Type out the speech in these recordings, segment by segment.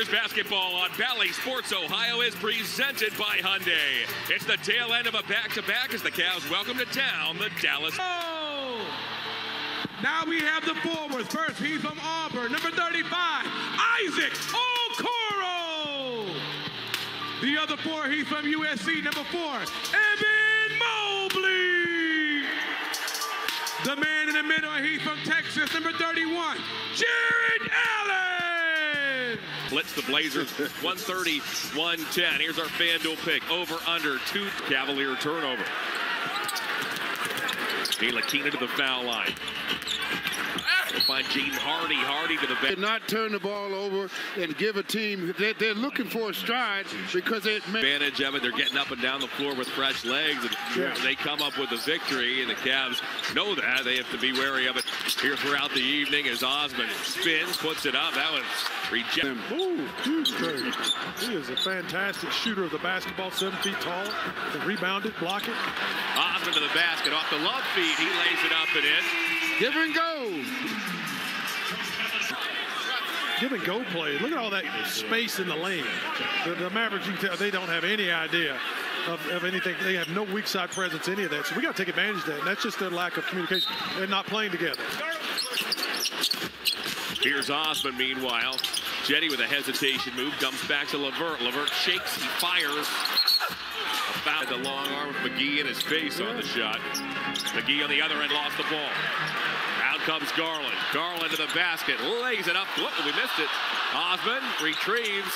There's basketball on Bally Sports Ohio is presented by Hyundai. It's the tail end of a back-to-back as the Cavs welcome to town the Dallas. Oh! Now we have the forwards. First, he's from Auburn, number 35, Isaac Okoro. The other four, he's from USC, number four, Evan Mobley. The man in the middle, he's from Texas, number 31, Jarrett Allen. Blitz the Blazers 130 110. Here's our FanDuel pick. Over under two Cavalier turnover. Ntilikina to the foul line. We'll find Jaden Hardy. Hardy to the bench. Not turn the ball over and give a team. They're, they're looking for a stride because it. Advantage of it. They're getting up and down the floor with fresh legs, and Yeah. they come up with a victory. And the Cavs know that. They have to be wary of it here throughout the evening as Osman spins, puts it up. That one's rejected. Ooh. He is a fantastic shooter of the basketball, seven feet tall. Can rebound it, block it. Osman to the basket off the love feed. He lays it up and in. Give and go. Give and go play. Look at all that space in the lane. The, the Mavericks, you tell, they don't have any idea of, of anything. They have no weak side presence, any of that. So we got to take advantage of that. And that's just their lack of communication. They're not playing together. Here's Osman, meanwhile. Cedi with a hesitation move, dumps back to Levert. Levert shakes, he fires. About the long arm of McGee in his face on the shot. McGee on the other end lost the ball. Out comes Garland. Garland to the basket, lays it up. Whoop, we missed it. Osman retrieves.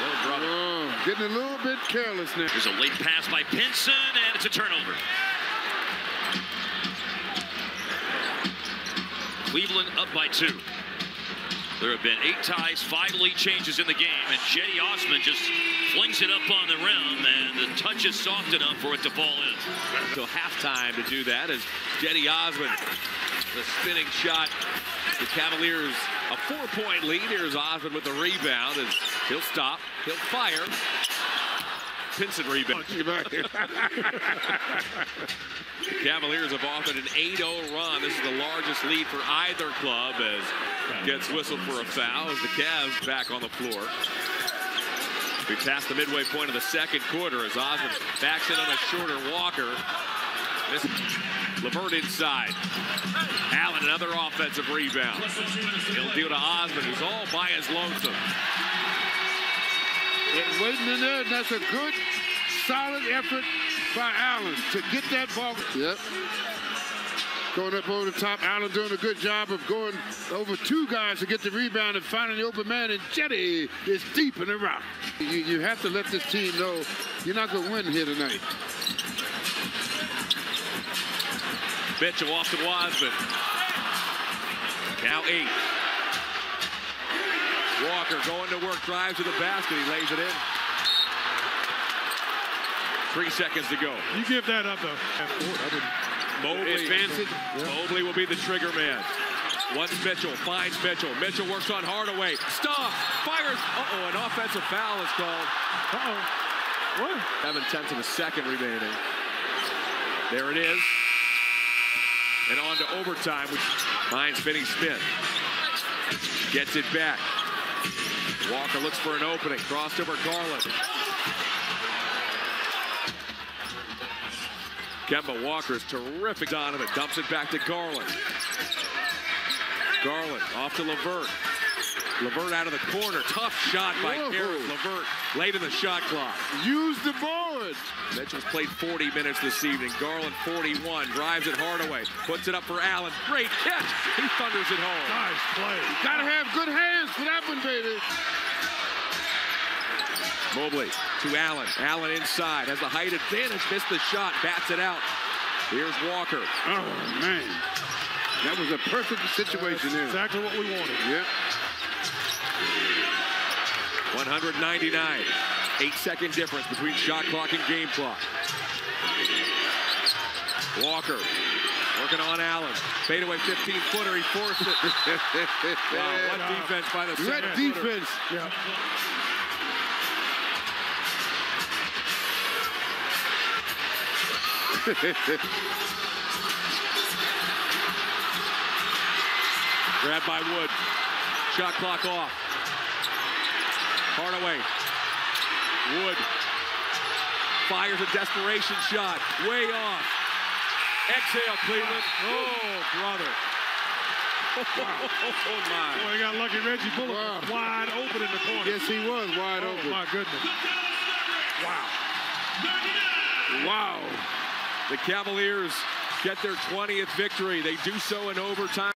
Little brother. Oh, getting a little bit careless now. There's a late pass by Pinson, and it's a turnover. Cleveland up by two. There have been eight ties, five lead changes in the game, and Cedi Osman just flings it up on the rim, and the touch is soft enough for it to fall in. Till halftime to do that as Cedi Osman, the spinning shot. The Cavaliers a four-point lead. Here's Osmond with the rebound, and he'll stop. He'll fire. Pinson rebound. Cavaliers have offered an 8-0 run. This is the largest lead for either club as gets whistled for a foul as the Cavs back on the floor. We passed the midway point of the second quarter as Osman backs in on a shorter Walker. This Levert inside. Allen another offensive rebound. He'll deal to Osman who's all by his lonesome. It's waiting in there, and that's a good, solid effort by Allen to get that ball. Yep. Going up over the top. Allen doing a good job of going over two guys to get the rebound and finding the open man. And Cedi is deep in the rock. You, you have to let this team know you're not going to win here tonight. Mitchell off to Wasman. Now eight. Walker going to work, drives to the basket. He lays it in. Three seconds to go. You give that up, though. Half court, I didn't- Mobley. Advances. Mobley will be the trigger man. Once Mitchell finds Mitchell. Mitchell works on Hardaway. Stop. Fires. Uh-oh, an offensive foul is called. Uh-oh. What? Seven tenths of a second remaining. There it is. And on to overtime. Which finds Finney Smith. Gets it back. Walker looks for an opening. Crossed over Garland. Kemba Walker's terrific. Donovan dumps it back to Garland. Garland off to Levert. Levert out of the corner. Tough shot by Whoa. Harris. Levert late in the shot clock. Use the board. Mitchell's played 40 minutes this evening. Garland 41. Drives it Hardaway. Puts it up for Allen. Great catch. He thunders it home. Nice play. Got to have good hands for that one, baby. Mobley to Allen. Allen inside. Has the height advantage. Missed the shot. Bats it out. Here's Walker. Oh, man. That was a perfect situation there. Exactly what we wanted. Yep. 199. Eight second difference between shot clock and game clock. Walker working on Allen. Fadeaway 15 footer. He forced it. Wow, what defense by the Good center. defense. Yeah. Grabbed by Wood. Shot clock off. Hardaway. Wood fires a desperation shot. Way off. Exhale, Cleveland. Oh, brother. Oh, my. Boy, he got lucky. Reggie Bullock Wow. wide open in the corner. Yes, he was wide oh, open. my goodness. Wow. Wow. The Cavaliers get their 20th victory. They do so in overtime.